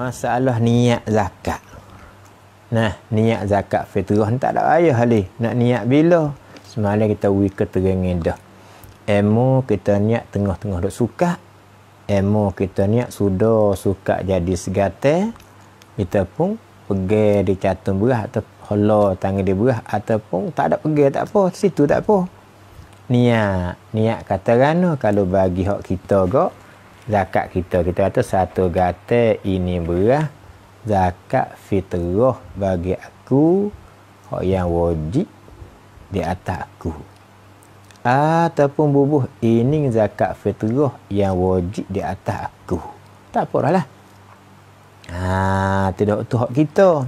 masalah niat zakat. Nah, niat zakat fitrah ni tak ada ayah halih. Nak niat bila? Semalam kita wui keterangan dah. Emo kita niat tengah-tengah duk suka. Emo kita niat sudah suka jadi segate. Kita pun pergi di catung berah atau holo tangan di berah ataupun tak ada pergi tak apa. Situ tak apa. Niat. Niat kata rana kalau bagi hak kita kok zakat kita. Kita kata satu gate ini berah zakat fitrah bagi aku yang wajib di atas aku. Ataupun bubuh ini zakat fitrah yang wajib di atas aku. Tak apa lah. Ha tidak tu hak kita.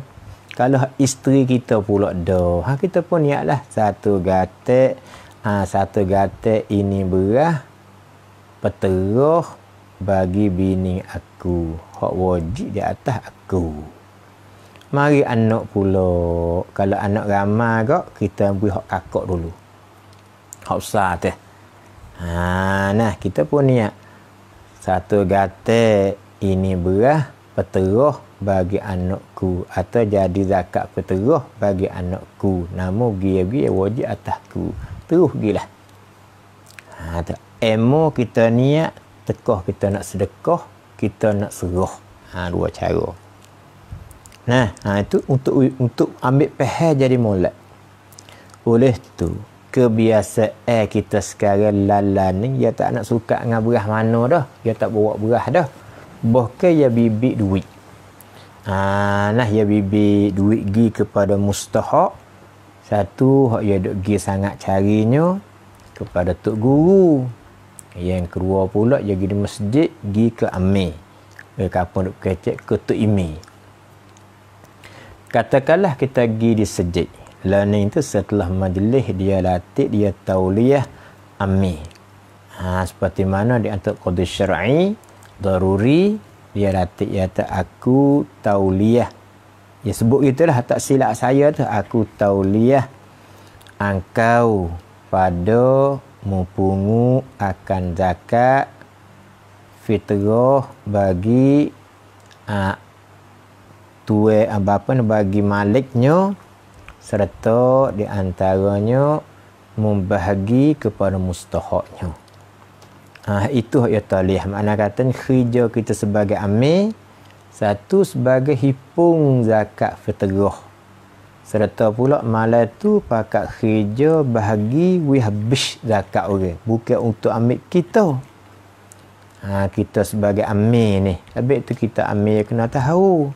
Kalau isteri kita pula dah ha kita pun niatlah satu gate ha, satu gate ini berah peteroh bagi bini aku. Hak wajib di atas aku. Mari anak pula kalau anak ramai kok kita ambil hak kakak dulu. Hak besar tu ha nah kita pun niat. Satu gate ini berah peterah bagi anakku atau jadi zakat peterah bagi anakku. Namu gia-gia wajib atasku. Terus gilah. Ha tu emo kita niat tekah kita nak sedekah kita nak serah ha dua cara. Nah ha itu untuk untuk ambil pahal jadi molek. Oleh tu kebiasaan kita sekarang lalan ni dia tak nak suka dengan berah mana dah. Dia tak bawa berah dah. Bahkan ya bibik duit. Ha nah ya bibik duit gi kepada mustahak. Satu hak ya duk gi sangat carinya kepada tok guru yang kedua pula dia pergi di masjid, pergi ke Amir. Eh, kapan duk kecek ke Tuk Imi. Katakanlah kita pergi di sejid. Learning tu setelah majlis dia latih, dia tauliah Amir. Ha, seperti mana di antara qadis syar'i, daruri, dia latih ya tak aku tauliah. Dia sebut itulah tak silap saya tu aku tauliah engkau pada mempungu akan zakat fitrah bagi uh, tuai uh, bapa bagi maliknya serta di antaranya membahagi kepada mustahaknya. Ah itu ya talih makna kata kerja kita sebagai amil satu sebagai hipung zakat fitrah serta pula malam tu pakat kerja bahagi we habis zakat orang. Bukan untuk ambil kita. Ha, kita sebagai amir ni. Habis tu kita amir kena tahu